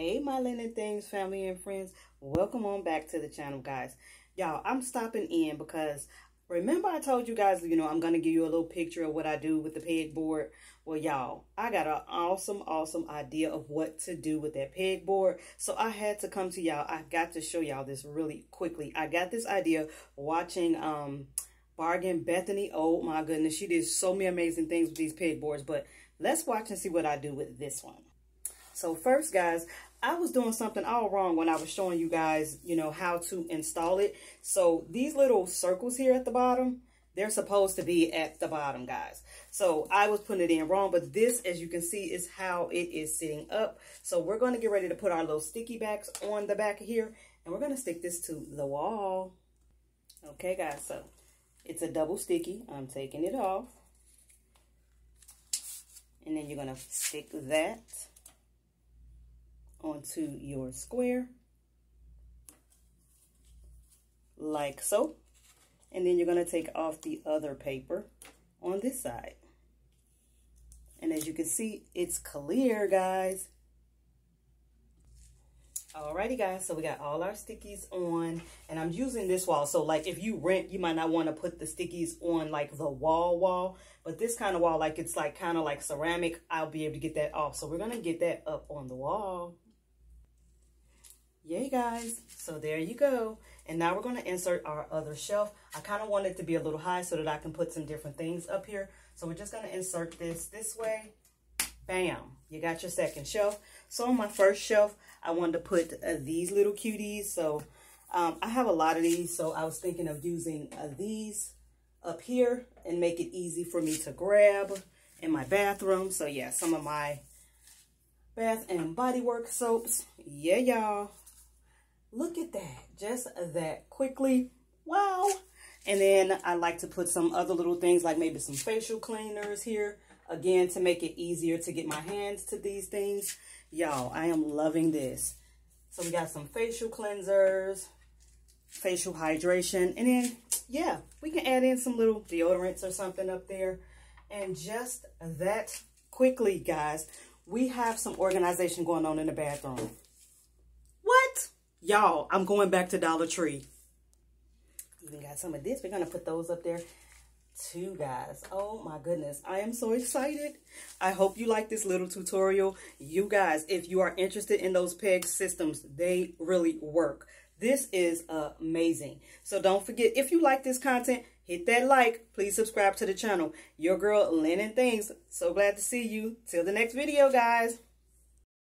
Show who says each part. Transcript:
Speaker 1: Hey, my Lynn N Things family and friends. Welcome on back to the channel, guys. Y'all, I'm stopping in because remember I told you guys, you know, I'm going to give you a little picture of what I do with the pegboard. Well, y'all, I got an awesome, awesome idea of what to do with that pegboard. So I had to come to y'all. I got to show y'all this really quickly. I got this idea watching um, Bargain Bethany. Oh, my goodness. She did so many amazing things with these pegboards. But let's watch and see what I do with this one. So first, guys, I was doing something all wrong when I was showing you guys, you know, how to install it. So these little circles here at the bottom, they're supposed to be at the bottom, guys. So I was putting it in wrong, but this, as you can see, is how it is sitting up. So we're going to get ready to put our little sticky backs on the back here, and we're going to stick this to the wall. Okay, guys, so it's a double sticky. I'm taking it off. And then you're going to stick that onto your square like so and then you're going to take off the other paper on this side and as you can see it's clear guys Alrighty guys, so we got all our stickies on and I'm using this wall. So like if you rent, you might not want to put the stickies on like the wall wall, but this kind of wall, like it's like kind of like ceramic, I'll be able to get that off. So we're going to get that up on the wall. Yay, guys. So there you go. And now we're going to insert our other shelf. I kind of want it to be a little high so that I can put some different things up here. So we're just going to insert this this way. Bam. You got your second shelf. So on my first shelf, I wanted to put uh, these little cuties. So um, I have a lot of these. So I was thinking of using uh, these up here and make it easy for me to grab in my bathroom. So yeah, some of my Bath and Body Works soaps. Yeah, y'all. Look at that. Just that quickly. Wow. And then I like to put some other little things like maybe some facial cleaners here. Again, to make it easier to get my hands to these things. Y'all, I am loving this. So we got some facial cleansers, facial hydration. And then, yeah, we can add in some little deodorants or something up there. And just that quickly, guys, we have some organization going on in the bathroom. Y'all, I'm going back to Dollar Tree. Even got some of this. We're going to put those up there too, guys. Oh my goodness. I am so excited. I hope you like this little tutorial. You guys, if you are interested in those PEG systems, they really work. This is amazing. So don't forget, if you like this content, hit that like. Please subscribe to the channel. Your girl, Lynn N Things. So glad to see you. Till the next video, guys.